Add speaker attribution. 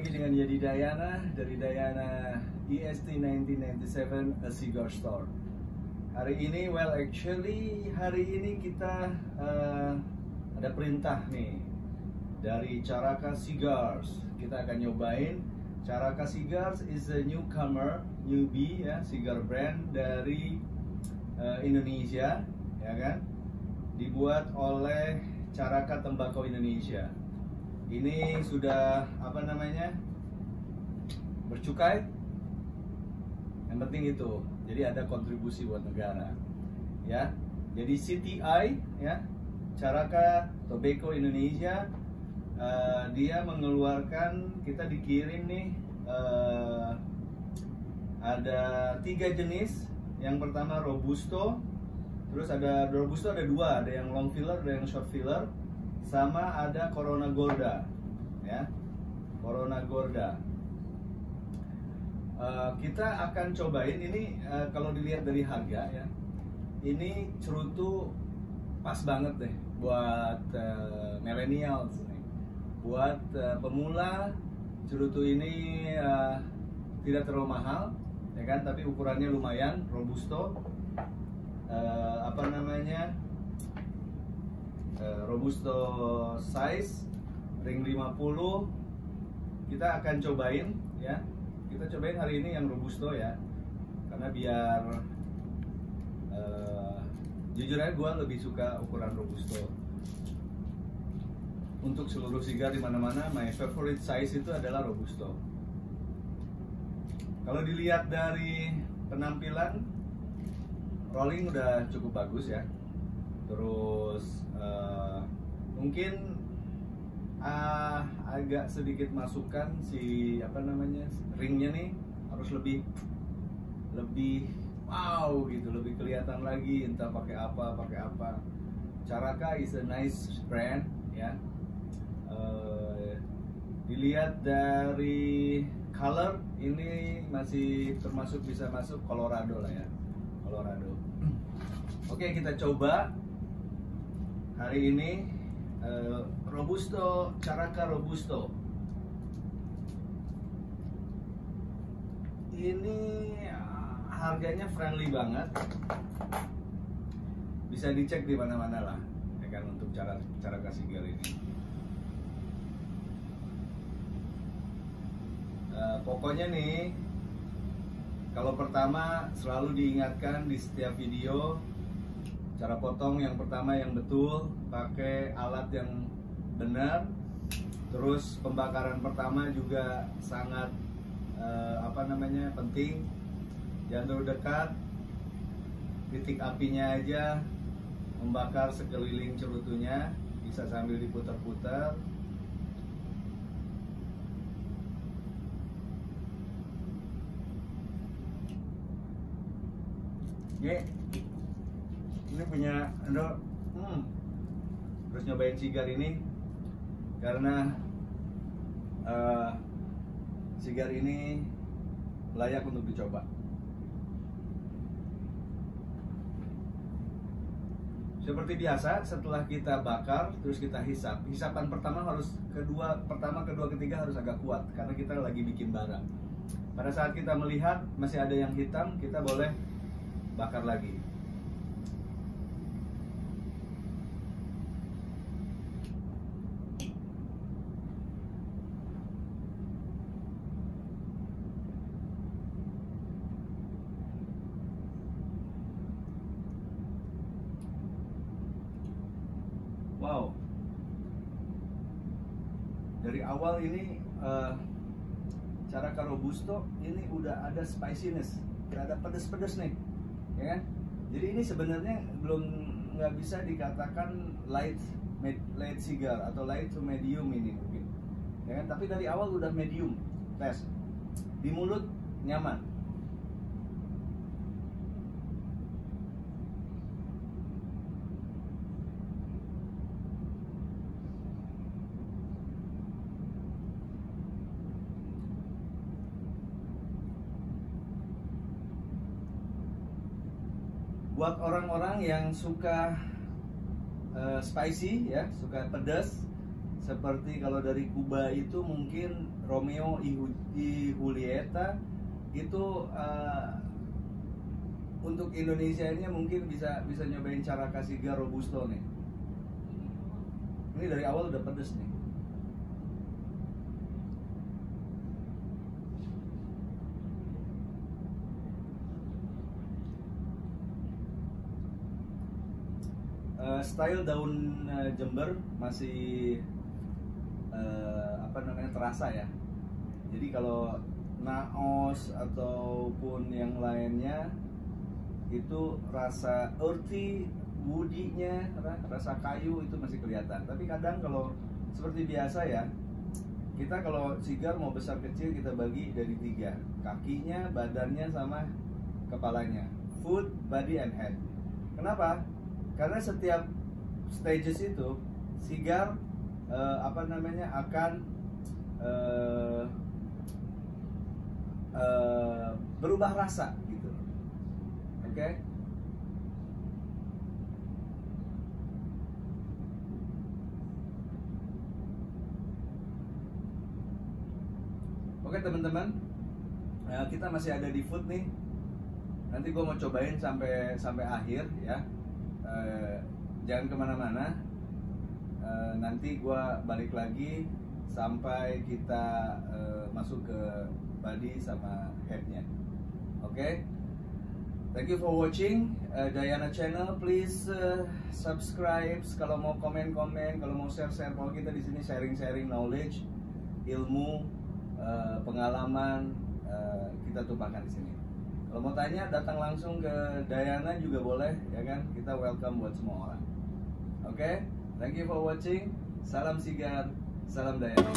Speaker 1: lagi dengan Yadi Dayana dari Dayana EST 1997 A Cigar Store. Hari ini, well actually hari ini kita uh, ada perintah nih dari Caraka Cigars. Kita akan nyobain Caraka Cigars is a newcomer, newbie ya, cigar brand dari uh, Indonesia, ya kan? Dibuat oleh Caraka Tembakau Indonesia ini sudah apa namanya bercukai. Yang penting itu jadi ada kontribusi buat negara ya. Jadi CTI ya Caraka Tobacco Indonesia uh, dia mengeluarkan kita dikirim nih uh, ada tiga jenis. Yang pertama robusto terus ada robusto ada dua ada yang long filler ada yang short filler sama ada Corona Gorda ya. Corona Gorda. Uh, kita akan cobain ini uh, kalau dilihat dari harga ya. Ini cerutu pas banget deh buat uh, millennials nih buat uh, pemula cerutu ini uh, tidak terlalu mahal ya kan? Tapi ukurannya lumayan robusto. Uh, apa namanya robusto size ring 50 kita akan cobain ya. Kita cobain hari ini yang robusto ya. Karena biar uh, jujur aja gue lebih suka ukuran robusto. Untuk seluruh sigar di mana-mana my favorite size itu adalah robusto. Kalau dilihat dari penampilan rolling udah cukup bagus ya terus uh, mungkin uh, agak sedikit masukan si apa namanya ringnya nih harus lebih lebih wow gitu lebih kelihatan lagi entah pakai apa pakai apa. Caraka is a nice brand ya. Uh, dilihat dari color ini masih termasuk bisa masuk Colorado lah ya Colorado. Oke kita coba hari ini uh, robusto caraka robusto. Ini harganya friendly banget. Bisa dicek di mana-mana lah ya kan untuk cara cara kasih gel ini. Uh, pokoknya nih kalau pertama selalu diingatkan di setiap video cara potong yang pertama yang betul pakai alat yang benar. Terus pembakaran pertama juga sangat eh, apa namanya penting. Jangan terlalu dekat titik apinya aja membakar sekeliling cerutunya bisa sambil diputar-putar. Yeah ini punya Ando? Hmm, terus nyobain sigar ini karena uh, ini layak untuk dicoba. Seperti biasa setelah kita bakar terus kita hisap hisapan pertama harus kedua pertama kedua ketiga harus agak kuat karena kita lagi bikin barang pada saat kita melihat masih ada yang hitam kita boleh bakar lagi Wow. Dari awal ini uh, cara robusto ini udah ada spiciness, udah ada pedes-pedes nih, ya kan? Jadi ini sebenarnya belum nggak bisa dikatakan light light cigar atau light to medium ini mungkin, ya kan? Tapi dari awal udah medium, tes di mulut nyaman. Buat orang-orang yang suka uh, spicy ya, suka pedas, seperti kalau dari Kuba itu mungkin Romeo y Julieta itu uh, untuk Indonesia ini mungkin bisa bisa nyobain cara kasih robusto nih. Ini dari awal udah pedes nih uh, style daun uh, Jember masih uh, apa namanya terasa ya. Jadi kalau naos ataupun yang lainnya itu rasa earthy, woody-nya, rasa kayu itu masih kelihatan. Tapi kadang kalau seperti biasa ya, kita kalau sigar mau besar kecil kita bagi dari tiga, kakinya, badannya sama kepalanya, foot, body and head. Kenapa? Karena setiap stages itu sigar uh, apa namanya akan uh, uh, berubah rasa gitu oke okay? Oke teman-teman, kita masih ada di food nih. Nanti gue mau cobain sampai sampai akhir ya. Eh, jangan ke mana-mana. Uh, nanti gue balik lagi sampai kita uh, masuk ke body sama headnya. Oke? Okay? thank you for watching uh, Diana channel. Please uh, subscribe. Kalau mau komen-komen kalau mau share-share kalau kita di sini sharing-sharing knowledge ilmu uh, pengalaman uh, kita tumpahkan di sini kalau mau tanya datang langsung ke Dayana juga boleh ya kan. Kita welcome buat semua orang. Oke, okay? thank you for watching. Salam sigar, salam Dayana.